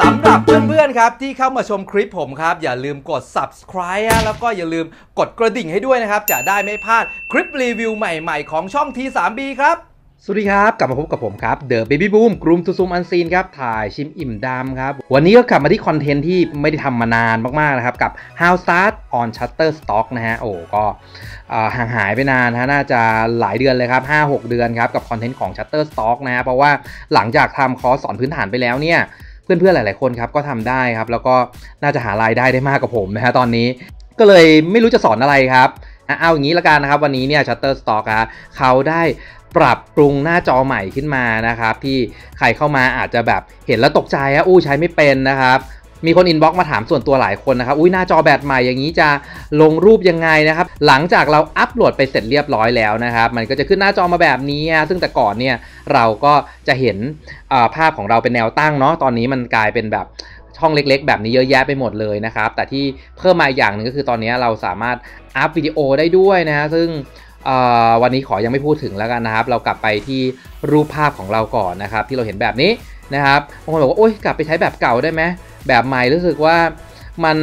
สำหรับเพื่อนๆครับที่เข้ามาชมคลิปผมครับ อย่าลืมกด subscribe แล้วก็อย่าลืมกดกระดิ่งให้ด้วยนะครับ จะได้ไม่พลาดคลิปรีวิวใหม่ๆ ของช่อง T3B ครับ สวัสดีครับ กลับมาพบกับผมครับ The Baby Boom กลุ่มทูซูมอันซีนครับ ถ่ายชิมอิ่มดำครับ วันนี้ก็กลับมาที่คอนเทนต์ที่ไม่ได้ทำมานานมากๆนะครับ กับ How Start on Shutterstock นะฮะ โอ้ก็ห่างหายไปนานฮะ น่าจะหลายเดือนเลยครับ 5-6 เดือนครับ กับคอนเทนต์ของ Shutterstock นะฮะ เพราะว่าหลังจากทำคอร์สสอนพื้นฐานไปแล้วเนี่ยเพื่อนๆหลาย ๆคนครับก็ทำได้ครับแล้วก็น่าจะหารายได้ได้มากกว่าผมนะฮะตอนนี้ก็เลยไม่รู้จะสอนอะไรครับเอาอย่างนี้ละกันนะครับ วันนี้เนี่ย Shutterstock อะเขาได้ ปรับปรุงหน้าจอใหม่ขึ้นมานะครับ ที่ใครเข้ามาอาจจะแบบเห็นแล้วตกใจอะอู้ใช้ไม่เป็นนะครับมีคน inbox มาถามส่วนตัวหลายคนนะครับ อุ้ยหน้าจอแบบใหม่อย่างนี้จะลงรูปยังไงนะครับ หลังจากเราอัปโหลดไปเสร็จเรียบร้อยแล้วนะครับ มันก็จะขึ้นหน้าจอมาแบบนี้อะซึ่งแต่ก่อนเนี่ยเราก็จะเห็นภาพของเราเป็นแนวตั้งเนาะ ตอนนี้มันกลายเป็นแบบช่องเล็กๆ แบบนี้เยอะแยะไปหมดเลยนะครับ แต่ที่เพิ่มมาอย่างหนึ่งก็คือตอนนี้เราสามารถอัพวิดีโอได้ด้วยนะฮะ ซึ่ง วันนี้ขอยังไม่พูดถึงแล้วกันนะครับ เรากลับไปที่รูปภาพของเราก่อนนะครับ ที่เราเห็นแบบนี้นะครับบางคนบอกว่าโอ๊ยกลับไปใช้แบบเก่าได้ไหมแบบใหม่รู้สึกว่ามัน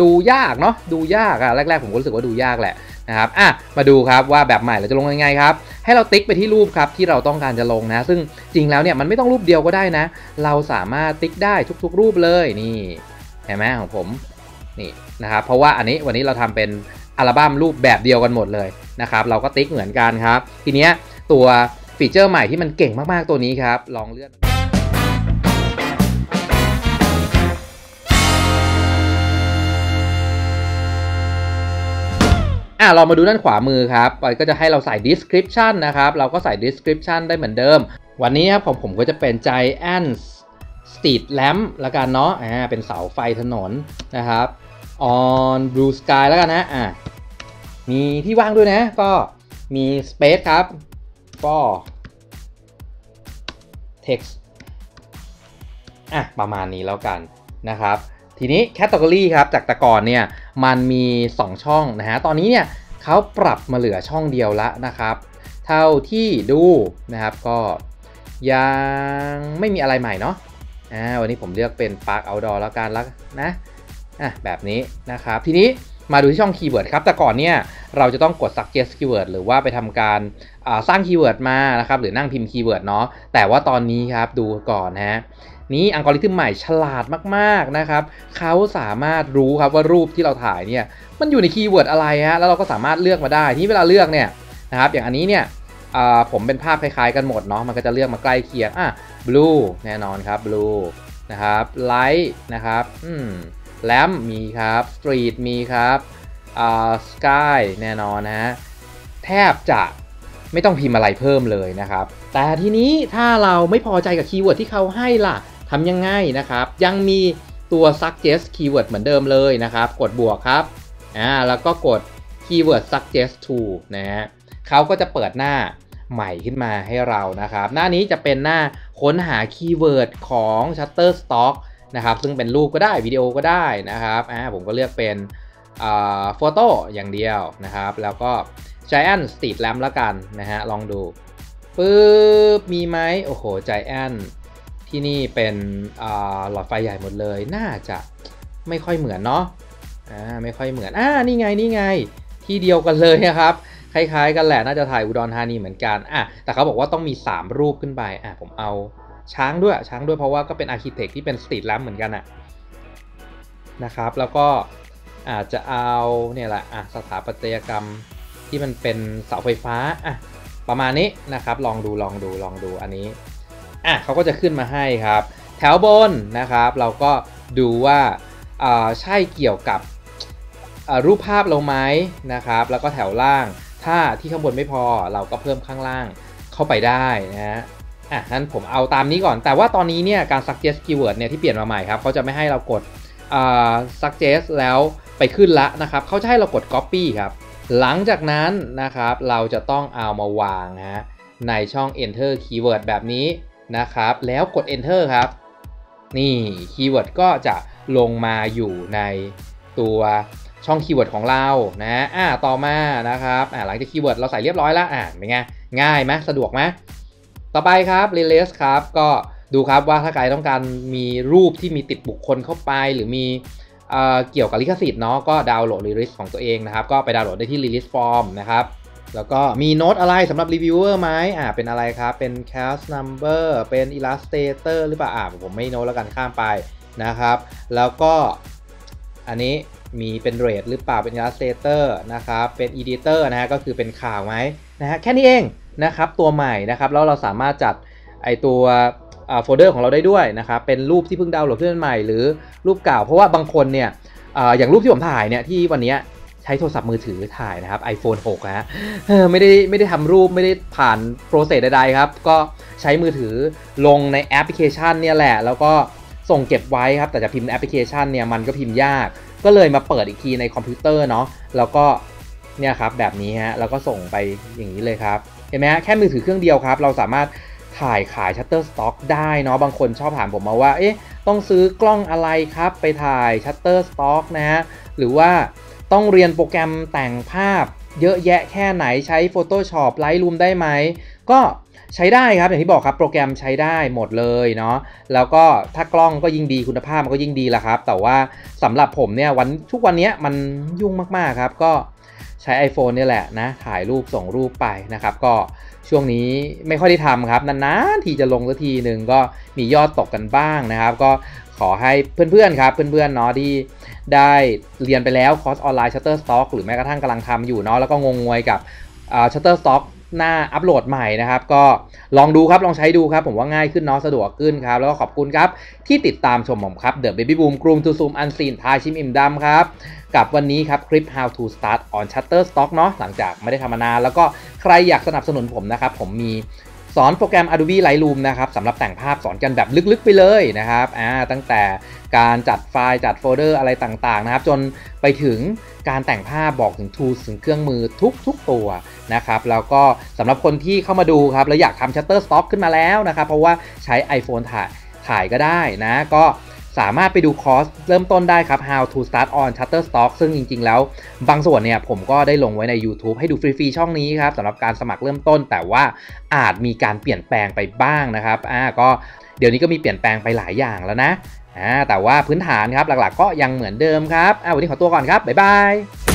ดูยากเนาะดูยากอะแรกๆผมก็รู้สึกว่าดูยากแหละนะครับอะมาดูครับว่าแบบใหม่เราจะลงยังไงครับ ให้เราติ๊กไปที่รูปครับที่เราต้องการจะลงนะ ซึ่งจริงแล้วเนี่ยมันไม่ต้องรูปเดียวก็ได้นะ เราสามารถติ๊กได้ทุกๆ รูปเลยนี่เห็นไหมของผมนี่นะครับเพราะว่าอันนี้วันนี้เราทำเป็น อัลบั้มรูปแบบเดียวกันหมดเลยนะครับ เราก็ติ๊กเหมือนกันครับ ทีเนี้ยตัวฟีเจอร์ใหม่ที่มันเก่งมากๆตัวนี้ครับ ลองเลื่อนอะเรามาดูด้านขวามือครับมันก็จะให้เราใส่ description นะครับ เราก็ใส่ description ได้เหมือนเดิม วันนี้ครับของผมก็จะเป็น giant street lamp ละกันเนาะ อ่า เป็นเสาไฟถนนนะครับ on blue sky แล้วกันนะอะมีที่ว่างด้วยนะ ก็มี space ครับ for text อะประมาณนี้แล้วกันนะครับ ทีนี้ category ครับ จากแต่ก่อนเนี่ย มันมี 2 ช่องนะฮะ ตอนนี้เนี่ยเขาปรับมาเหลือช่องเดียวละนะครับ เท่าที่ดูนะครับก็ยังไม่มีอะไรใหม่เนาะอ่าวันนี้ผมเลือกเป็น Park Outdoor แล้วกันแล้วนะ อะแบบนี้นะครับ ทีนี้มาดูที่ช่อง keyword ครับ แต่ก่อนเนี่ยเราจะต้องกด suggest keyword หรือว่าไปทำการสร้าง keyword มานะครับ หรือนั่งพิมพ์ keyword เนาะ แต่ว่าตอนนี้ครับดูก่อนฮะ นี้อัลกอริทึมใหม่ฉลาดมากๆนะครับ เขาสามารถรู้ครับว่ารูปที่เราถ่ายเนี่ย มันอยู่ใน keyword อะไรฮะ แล้วเราก็สามารถเลือกมาได้ ที่เวลาเลือกเนี่ยนะครับ อย่างอันนี้เนี่ยผมเป็นภาพคล้ายๆกันหมดเนาะ มันก็จะเลือกมาใกล้เคียง อะ blue แน่นอนครับ blue นะครับ light นะครับ อืม lamp มีครับ street มีครับอ่า sky แน่นอนนะฮะแทบจะไม่ต้องพิมพ์อะไรเพิ่มเลยนะครับ แต่ทีนี้ถ้าเราไม่พอใจกับ keyword ที่เขาให้ล่ะทำยังไงนะครับ ยังมีตัว suggest keyword เหมือนเดิมเลยนะครับ กดบวกครับอ่าแล้วก็กด keyword suggest to นะฮะเขาก็จะเปิดหน้าใหม่ขึ้นมาให้เรานะครับ หน้านี้จะเป็นหน้าค้นหา keyword ของ Shutterstock นะครับ ซึ่งเป็นรูปก็ได้วิดีโอก็ได้นะครับอ่าผมก็เลือกเป็นอ่า photo อย่างเดียวนะครับ แล้วก็ Giant Street Lamp แล้วกันนะฮะลองดูปึ๊บมีไหมโอ้โห Giant ที่นี่เป็นหลอดไฟใหญ่หมดเลย น่าจะไม่ค่อยเหมือนเนาะอ่าไม่ค่อยเหมือนอ่านี่ไงนี่ไง ที่เดียวกันเลยนะครับ คล้ายๆ กันแหละน่าจะถ่ายอุดรธานีเหมือนกันอะแต่เขาบอกว่าต้องมี 3 รูปขึ้นไปอะผมเอา ช้างด้วยช้างด้วยเพราะว่าก็เป็นอาร์เคเต็กที่เป็นสตรีทแลมเหมือนกันอะนะครับแล้วก็อาจจะเอาเนี่ยแหละอะสถาปัตยกรรมที่มันเป็นเสาไฟฟ้าอะประมาณนี้นะครับลองดูลองดูลองดูอันนี้อะเขาก็จะขึ้นมาให้ครับ แถวบนนะครับเราก็ดูว่าใช่เกี่ยวกับรูปภาพเราไหมนะครับ แล้วก็แถวล่างถ้าที่ข้างบนไม่พอเราก็เพิ่มข้างล่างเข้าไปได้นะฮะ อะนั้นผมเอาตามนี้ก่อน แต่ว่าตอนนี้เนี่ยการ suggest keyword เนี่ยที่เปลี่ยนมาใหม่ครับเขาจะไม่ให้เรากด suggest แล้วไปขึ้นละนะครับเขาจะให้เรากด copy ครับ หลังจากนั้นนะครับเราจะต้องเอามาวางฮะในช่อง enter keyword แบบนี้นะครับ แล้วกด enter ครับ นี่ keyword ก็จะลงมาอยู่ในตัวช่อง keyword ของเรานะอ่าต่อมานะครับอ่าหลังจาก keyword เราใส่เรียบร้อยแล้วอ่าเป็นไงง่ายไหมสะดวกไหม ต่อไปครับ r e l a s e ครับ ก็ดูครับว่าถ้าใครต้องการมีรูปที่มีติดบุคคลเข้าไป หรือมีเกี่ยวกับลิขสิทธิ์เนาะก็ดาวน์โหลด release ของตัวเองนะครับ ก็ไปดาวน์โหลดได้ที่ release form นะครับแล้วก็มีโน้ตอะไรสำหรับรีวิวเวอร์ไหมอ่าเป็นอะไรครับ เป็น cast number เป็น illustrator หรือเปล่าอ่าผมไม่โน้ตแล้วกันข้ามไปนะครับ แล้วก็อันนี้มีเป็นเรทหรือเปล่าเป็น illustrator นะครับ เป็น editor นะฮะก็คือเป็นข่าวไหมนะฮะแค่นี้เอง นะครับตัวใหม่นะครับแล้วเราสามารถจัดไอตัวโฟลเดอร์ของเราได้ด้วยนะครับเป็นรูปที่เพิ่งดาวน์โหลดขึ้นใหม่หรือรูปเก่า เพราะว่าบางคนเนี่ยออย่างรูปที่ผมถ่ายเนี่ยที่วันนี้ใช้โทรศัพท์มือถือถ่ายนะครับ iPhone 6ฮะไม่ได้ไม่ได้ทำรูปไม่ได้ผ่าน process ใดๆครับ ก็ใช้มือถือลงในแอปพลิเคชันเนี่ยแหละ แล้วก็ส่งเก็บไว้ครับแต่จะพิมพ์แอปพลิเคชันเนี่ยมันก็พิมพ์ยาก ก็เลยมาเปิดอีกทีในคอมพิวเตอร์เนาะแล้วก็ เนี่ยครับแบบนี้ฮะแล้วก็ส่งไปอย่างนี้เลยครับเห็นไหมฮะแค่มือถือเครื่องเดียวครับ เราสามารถถ่ายขาย Shutterstock ได้เนาะบางคนชอบถามผมมาว่าเอ๊ะต้องซื้อกล้องอะไรครับ ไปถ่าย Shutterstock นะฮะหรือว่าต้องเรียนโปรแกรมแต่งภาพเยอะแยะแค่ไหนใช้ Photoshop Lightroom ได้ไหม ก็ใช้ได้ครับอย่างที่บอกครับโปรแกรมใช้ได้หมดเลยเนาะแล้วก็ถ้ากล้องก็ยิ่งดีคุณภาพมันก็ยิ่งดีละครับ แต่ว่าสำหรับผมเนี่ยวันทุกวันนี้มันยุ่งมากๆครับ ก็ ใช้ iPhone นี่แหละนะถ่ายรูปส่งรูปไปนะครับ ก็ช่วงนี้ไม่ค่อยได้ทำครับนานๆทีจะลงสักทีหนึ่งก็มียอดตกกันบ้างนะครับ ก็ขอให้เพื่อนๆครับเพื่อนๆเนาะที่ได้เรียนไปแล้วคอร์สออนไลน์ Shutterstock หรือแม้กระทั่งกำลังทำอยู่เนาะแล้วก็งงงวยกับ Shutterstock หน้าอัปโหลดใหม่นะครับ ก็ลองดูครับลองใช้ดูครับ ผมว่าง่ายขึ้นเนาะสะดวกขึ้นครับ แล้วก็ขอบคุณครับ ที่ติดตามชมผมครับเดอะเบบี้บูมกรุงทูซูมอันซีนทายชิมอิ่มดำครับ กับวันนี้ครับคลิป How to Start on Shutterstock เนาะหลังจากไม่ได้ทำมานานแล้วก็ใครอยากสนับสนุนผมนะครับผมมี สอนโปรแกรม Adobe Lightroom นะครับสำหรับแต่งภาพสอนกันแบบลึกๆไปเลยนะครับอ่าตั้งแต่การจัดไฟล์จัดโฟลเดอร์อะไรต่างๆนะครับ จนไปถึงการแต่งภาพบอกถึง tools ถึงเครื่องมือทุกๆตัวนะครับแล้วก็สำหรับคนที่เข้ามาดูครับแล้วอยากทำ Shutterstock ขึ้นมาแล้วนะครับ เพราะว่าใช้ iPhone ถ่ายถ่ายก็ได้นะก็ สามารถไปดูคอร์สเริ่มต้นได้ครับ how to start on Shutterstock ซึ่งจริง ๆ แล้วบางส่วนเนี่ยผมก็ได้ลงไว้ใน YouTube ให้ดูฟรี ๆ ช่องนี้ครับสำหรับการสมัครเริ่มต้น แต่ว่าอาจมีการเปลี่ยนแปลงไปบ้างนะครับอ่าก็เดี๋ยวนี้ก็มีเปลี่ยนแปลงไปหลายอย่างแล้วนะอ่าแต่ว่าพื้นฐานครับหลัก ๆ ก็ยังเหมือนเดิมครับอ่าวันนี้ขอตัวก่อนครับบ๊ายบาย